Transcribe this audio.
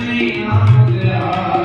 Amen.